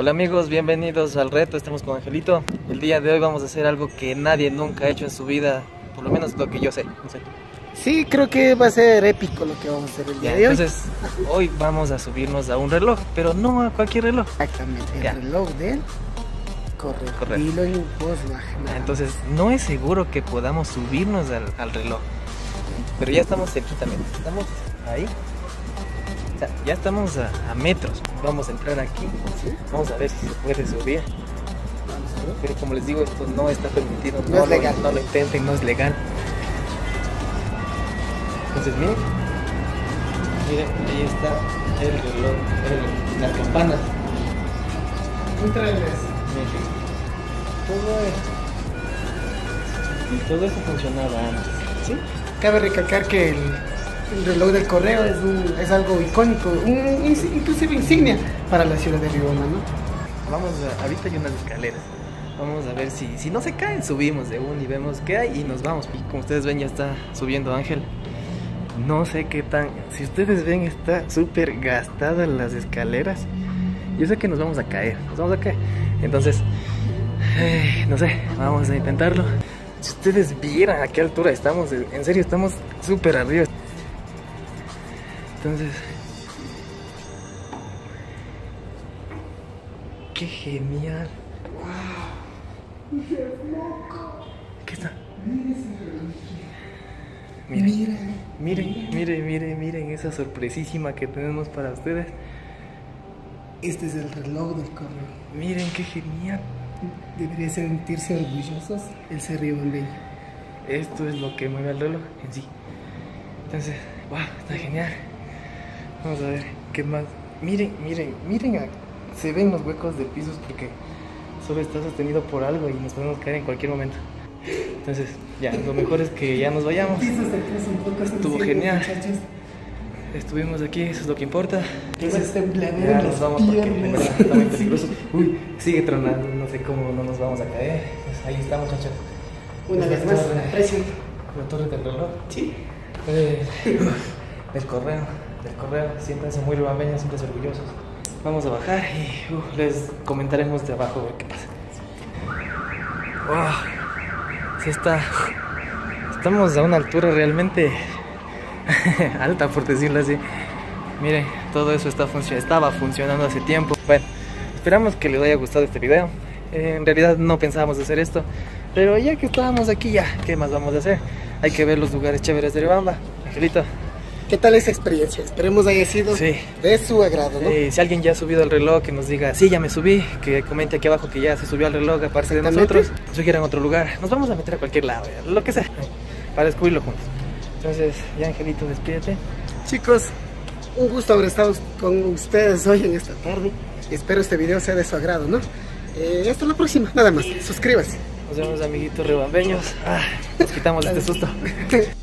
Hola amigos, bienvenidos al reto, estamos con Angelito. El día de hoy vamos a hacer algo que nadie nunca ha hecho en su vida, por lo menos lo que yo sé. No sé. Sí, creo que va a ser épico lo que vamos a hacer el día Ya, de hoy. entonces, hoy vamos a subirnos a un reloj, pero no a cualquier reloj. Exactamente, el Ya. reloj del correo. Correcto. Y lo en Volkswagen. Ah, Entonces, no es seguro que podamos subirnos al, al reloj. Pero ya estamos cerquitamente. Estamos ahí. Sea, ya estamos a, a metros. Vamos a entrar aquí. Vamos a ver si se puede subir. Pero como les digo, esto no está permitido. No es lo- legal. No lo intenten, no es legal. Entonces, miren. Miren, ahí está el reloj, el- las campanas. Un. Miren. Todo esto. Y todo eso funcionaba antes. ¿Sí? Cabe recalcar que el, el reloj del correo es, un- es algo icónico, un, inclusive insignia para la ciudad de Riobamba, ¿no? Vamos a, ahorita hay unas escaleras. Vamos a ver si, si no se caen, subimos de un y vemos qué hay y nos vamos. Como ustedes ven, ya está subiendo Ángel. No sé qué tan. Si ustedes ven, está súper gastadas las escaleras. Yo sé que nos vamos a caer. Nos vamos a caer. Entonces, no sé, vamos a intentarlo. Si ustedes vieran a qué altura estamos, en serio, estamos súper arriba. Entonces, qué genial. ¿Qué está? Miren, miren, miren, miren, miren esa sorpresísima que tenemos para ustedes. Este es el reloj del correo. Miren qué genial. Debería sentirse orgullosos el ser. Esto es lo que mueve el reloj en sí. Entonces, wow, está genial. Vamos a ver qué más. Miren, miren, miren, a- se ven los huecos de pisos porque solo está sostenido por algo y nos podemos caer en cualquier momento. Entonces, ya, lo mejor es que ya nos vayamos. Estuvo genial. muchachos. Estuvimos aquí, eso es lo que importa. Tembladores Ya en nos vamos porque verdad está muy peligroso. Uy, sigue tronando, no sé cómo no nos vamos a caer. Pues ahí está, muchachos. Una Es vez más, aprecio. La torre del reloj. Sí. Eh, del correo, del correo, son muy ribambeños, siempre orgullosos. Vamos a bajar y uh, les comentaremos de abajo qué pasa. Wow, sí está. Estamos a una altura realmente alta, por decirlo así. Miren, todo eso está funcio- estaba funcionando hace tiempo. Bueno, esperamos que les haya gustado este video. Eh, en realidad no pensábamos hacer esto, pero ya que estábamos aquí, ya, ¿qué más vamos a hacer? Hay que ver los lugares chéveres de Riobamba. Angelito, ¿Qué tal esa experiencia? Esperemos haya sido Sí. de su agrado, ¿no? eh, si alguien ya ha subido al reloj, que nos diga, sí, ya me subí, que comente aquí abajo que ya se subió al reloj aparte de nosotros, sugieran otro lugar. Nos vamos a meter a cualquier lado, lo que sea, para descubrirlo juntos. Entonces, ya Angelito, despídete. Chicos, un gusto haber estado con ustedes hoy en esta tarde. Espero este video sea de su agrado, ¿no? Eh, hasta la próxima, nada más. Suscríbase. Nos vemos, amiguitos rebambeños. Ah, nos quitamos este susto.